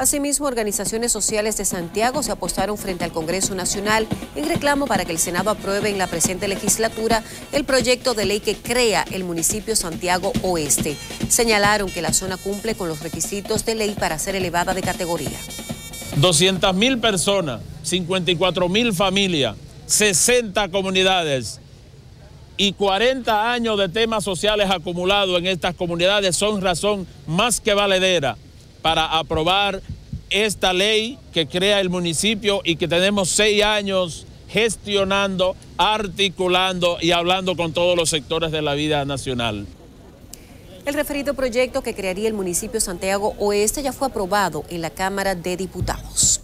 Asimismo, organizaciones sociales de Santiago se apostaron frente al Congreso Nacional en reclamo para que el Senado apruebe en la presente legislatura el proyecto de ley que crea el municipio Santiago Oeste. Señalaron que la zona cumple con los requisitos de ley para ser elevada de categoría. 200 mil personas, 54 mil familias, 60 comunidades y 40 años de temas sociales acumulados en estas comunidades son razón más que valedera para aprobar esta ley que crea el municipio y que tenemos seis años gestionando, articulando y hablando con todos los sectores de la vida nacional. El referido proyecto que crearía el municipio Santiago Oeste ya fue aprobado en la Cámara de Diputados.